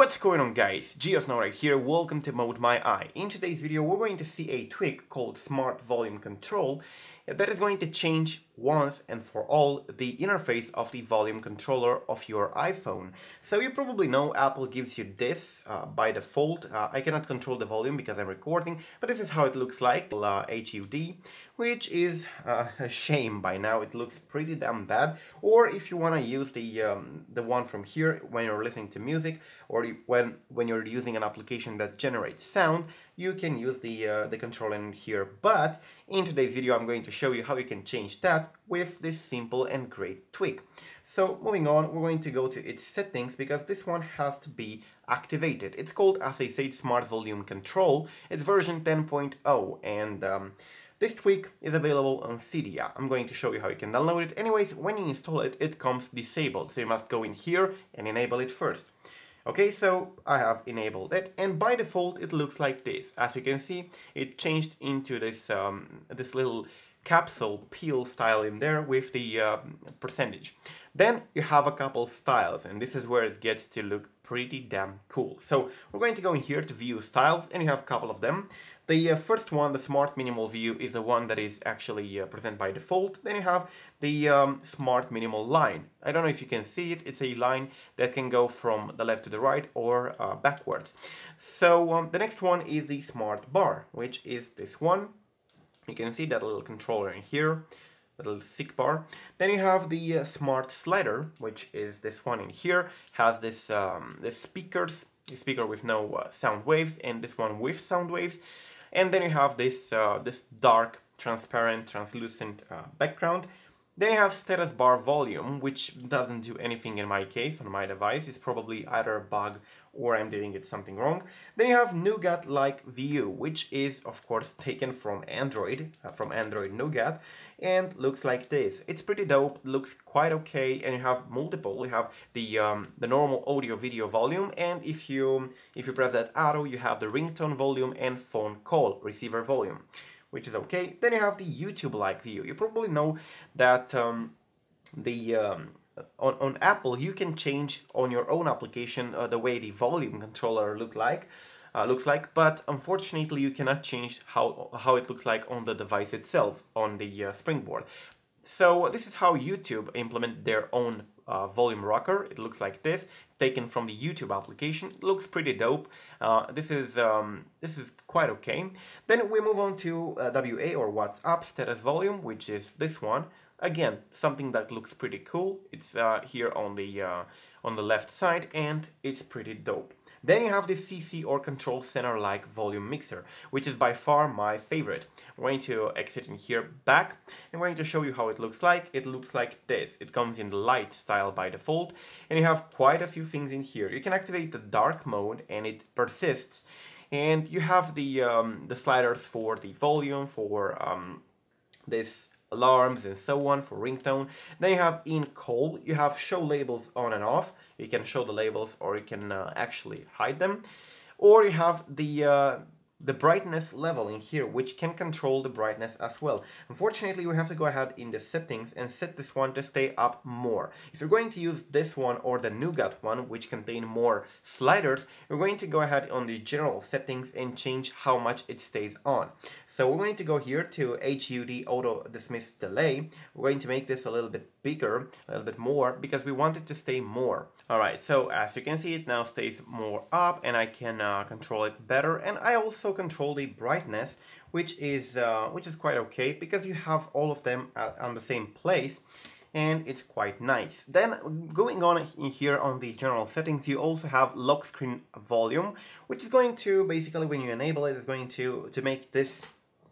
What's going on guys, GeoSn0w right here, welcome to ModMyi. In today's video we're going to see a tweak called Smart Volume Control that is going to change once and for all the interface of the volume controller of your iPhone. So you probably know Apple gives you this uh, by default. Uh, I cannot control the volume because I'm recording, but this is how it looks like, uh, HUD, which is uh, a shame by now. It looks pretty damn bad. Or if you want to use the um, the one from here when you're listening to music, or when when you're using an application that generates sound, you can use the uh, the control in here. But in today's video, I'm going to show you how you can change that with this simple and great tweak. So moving on, we're going to go to its settings because this one has to be activated. It's called, as I said, Smart Volume Control. It's version 10.0 and um, this tweak is available on Cydia. I'm going to show you how you can download it. Anyways, when you install it, it comes disabled, so you must go in here and enable it first. Okay, so I have enabled it, and by default it looks like this. As you can see, it changed into this um, this little capsule peel style in there with the uh, percentage. Then you have a couple styles and this is where it gets to look pretty damn cool. So we're going to go in here to view styles and you have a couple of them. The uh, first one, the smart minimal view, is the one that is actually uh, present by default. Then you have the um, smart minimal line. I don't know if you can see it. It's a line that can go from the left to the right or uh, backwards. So um, the next one is the smart bar, which is this one. You can see that little controller in here, little SICK bar. Then you have the uh, smart slider, which is this one in here, has this um, speakers, speaker with no uh, sound waves, and this one with sound waves. And then you have this uh, this dark, transparent, translucent uh, background then you have status bar volume, which doesn't do anything in my case, on my device. It's probably either a bug or I'm doing it something wrong. Then you have Nougat-like view, which is, of course, taken from Android, uh, from Android Nougat, and looks like this. It's pretty dope, looks quite okay, and you have multiple. You have the um, the normal audio-video volume, and if you if you press that arrow, you have the ringtone volume and phone call receiver volume which is okay. Then you have the YouTube-like view. You probably know that um, the um, on, on Apple you can change on your own application uh, the way the volume controller look like. Uh, looks like, but unfortunately you cannot change how how it looks like on the device itself on the uh, Springboard. So this is how YouTube implement their own uh, volume rocker. It looks like this, taken from the YouTube application. It looks pretty dope. Uh, this is um, this is quite okay. Then we move on to uh, WA or WhatsApp status volume, which is this one. Again, something that looks pretty cool. It's uh, here on the uh, on the left side, and it's pretty dope. Then you have the CC or control center like volume mixer, which is by far my favorite. I'm going to exit in here back. I'm going to show you how it looks like. It looks like this. It comes in the light style by default, and you have quite a few things in here. You can activate the dark mode and it persists. And you have the, um, the sliders for the volume, for um, this alarms and so on for ringtone. Then you have in call, you have show labels on and off. You can show the labels or you can uh, actually hide them. Or you have the uh, the brightness level in here, which can control the brightness as well. Unfortunately, we have to go ahead in the settings and set this one to stay up more. If you're going to use this one or the Nougat one, which contain more sliders, we're going to go ahead on the general settings and change how much it stays on. So we're going to go here to HUD Auto Dismiss Delay. We're going to make this a little bit bigger, a little bit more, because we want it to stay more. Alright, so as you can see, it now stays more up and I can uh, control it better. And I also control the brightness, which is, uh, which is quite okay, because you have all of them on the same place and it's quite nice. Then going on in here on the general settings, you also have lock screen volume, which is going to basically when you enable it, is going to to make this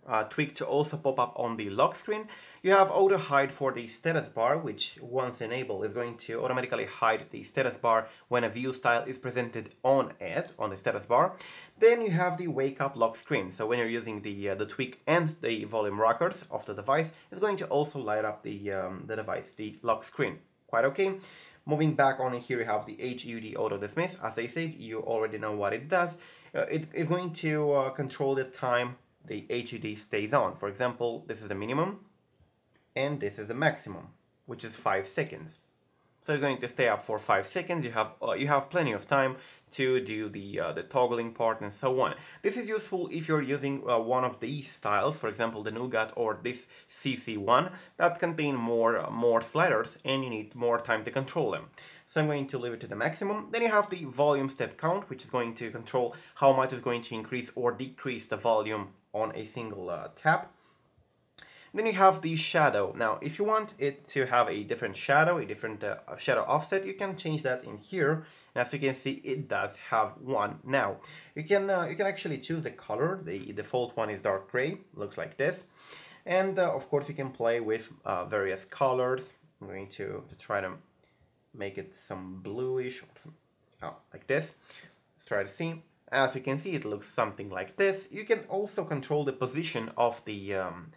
uh, tweak to also pop up on the lock screen. You have auto hide for the status bar, which once enabled is going to automatically hide the status bar when a view style is presented on it, on the status bar. Then you have the wake up lock screen. So when you're using the uh, the tweak and the volume rockers of the device, it's going to also light up the, um, the device, the lock screen. Quite okay. Moving back on here, you have the HUD auto dismiss. As I said, you already know what it does. Uh, it is going to uh, control the time the HUD stays on. For example, this is the minimum and this is the maximum, which is 5 seconds. So it's going to stay up for 5 seconds. You have uh, you have plenty of time to do the uh, the toggling part and so on. This is useful if you're using uh, one of these styles, for example the Nougat or this CC1 that contain more uh, more sliders and you need more time to control them. So I'm going to leave it to the maximum. Then you have the volume step count, which is going to control how much is going to increase or decrease the volume on a single uh, tap. Then you have the shadow. Now, if you want it to have a different shadow, a different uh, shadow offset, you can change that in here. And as you can see, it does have one. Now, you can uh, you can actually choose the color. The default one is dark gray, looks like this. And uh, of course, you can play with uh, various colors. I'm going to, to try to make it some bluish or some, oh, like this. Let's try to see. As you can see, it looks something like this. You can also control the position of the um,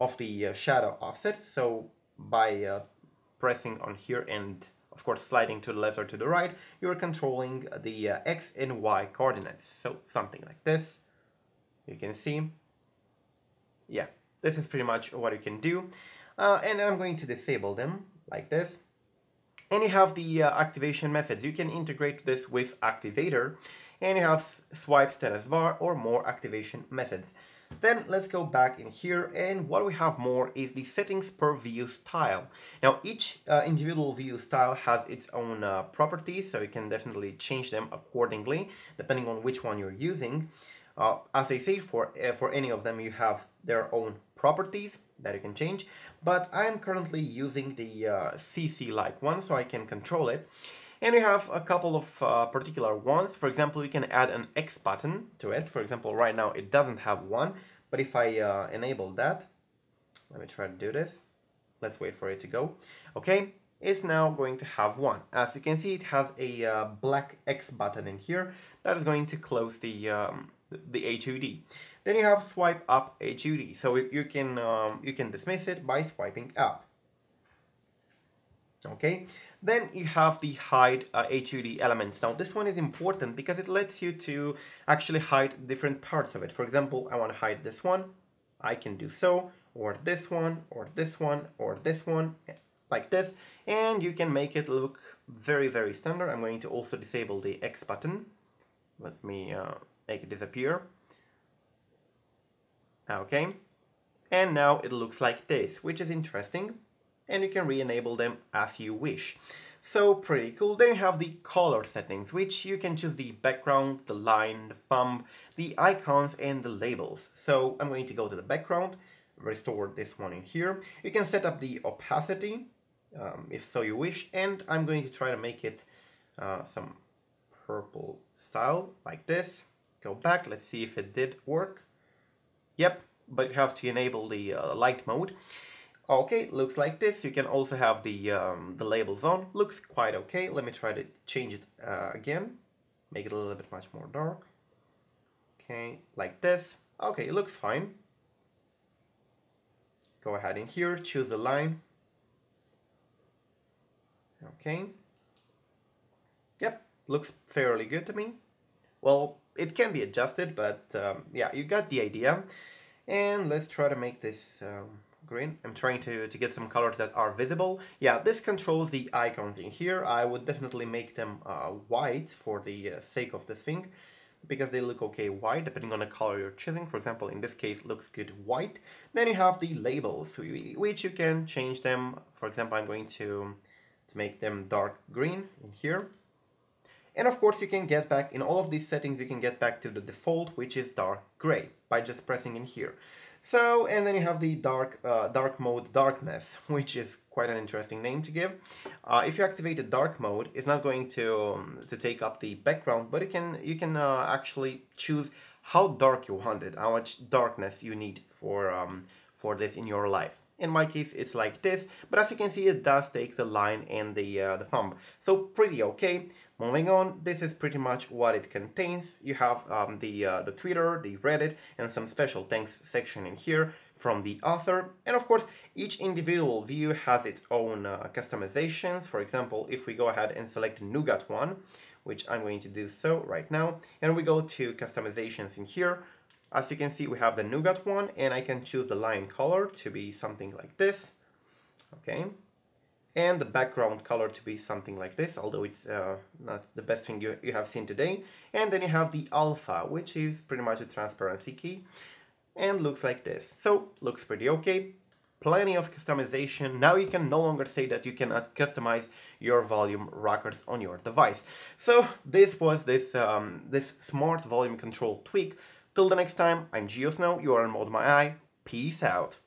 of the uh, shadow offset. So by uh, pressing on here and of course sliding to the left or to the right, you're controlling the uh, x and y coordinates. So something like this. You can see. Yeah, this is pretty much what you can do. Uh, and then I'm going to disable them like this. And you have the uh, activation methods. You can integrate this with Activator and you have swipe status bar or more activation methods. Then let's go back in here and what we have more is the settings per view style. Now each uh, individual view style has its own uh, properties so you can definitely change them accordingly depending on which one you're using. Uh, as I say, for, uh, for any of them you have their own properties that you can change, but I'm currently using the uh, CC-like one so I can control it. And we have a couple of uh, particular ones. For example, we can add an X button to it. For example, right now it doesn't have one, but if I uh, enable that, let me try to do this. Let's wait for it to go. Okay, it's now going to have one. As you can see, it has a uh, black X button in here that is going to close the um, the HUD. Then you have swipe up HUD. So you can um, you can dismiss it by swiping up. Okay, then you have the hide uh, HUD elements. Now this one is important because it lets you to actually hide different parts of it. For example, I want to hide this one. I can do so, or this one, or this one, or this one, like this. And you can make it look very, very standard. I'm going to also disable the X button. Let me uh, make it disappear. Okay. And now it looks like this, which is interesting and you can re-enable them as you wish. So pretty cool. Then you have the color settings, which you can choose the background, the line, the thumb, the icons, and the labels. So I'm going to go to the background, restore this one in here. You can set up the opacity, um, if so you wish, and I'm going to try to make it uh, some purple style, like this. Go back, let's see if it did work. Yep, but you have to enable the uh, light mode. Okay, looks like this. You can also have the, um, the labels on. Looks quite okay. Let me try to change it uh, again. Make it a little bit much more dark. Okay, like this. Okay, it looks fine. Go ahead in here, choose a line. Okay. Yep, looks fairly good to me. Well, it can be adjusted, but um, yeah, you got the idea. And let's try to make this um, green. I'm trying to, to get some colors that are visible. Yeah, this controls the icons in here. I would definitely make them uh, white for the uh, sake of this thing because they look okay white depending on the color you're choosing. For example, in this case, looks good white. Then you have the labels, which you can change them. For example, I'm going to, to make them dark green in here. And of course, you can get back, in all of these settings, you can get back to the default, which is dark gray, by just pressing in here. So, and then you have the dark, uh, dark mode darkness, which is quite an interesting name to give. Uh, if you activate the dark mode, it's not going to, um, to take up the background, but you can, you can uh, actually choose how dark you want it, how much darkness you need for, um, for this in your life. In my case, it's like this, but as you can see, it does take the line and the, uh, the thumb. So pretty okay. Moving on, this is pretty much what it contains. You have um, the, uh, the Twitter, the Reddit, and some special thanks section in here from the author. And of course, each individual view has its own uh, customizations. For example, if we go ahead and select Nougat one, which I'm going to do so right now, and we go to customizations in here, as you can see, we have the Nougat one, and I can choose the line color to be something like this. Okay, and the background color to be something like this, although it's uh, not the best thing you, you have seen today. And then you have the alpha, which is pretty much a transparency key, and looks like this. So, looks pretty okay, plenty of customization. Now you can no longer say that you cannot customize your volume rockers on your device. So, this was this, um, this smart volume control tweak. Till the next time, I'm GeoSn0w, you are on ModMyi, peace out.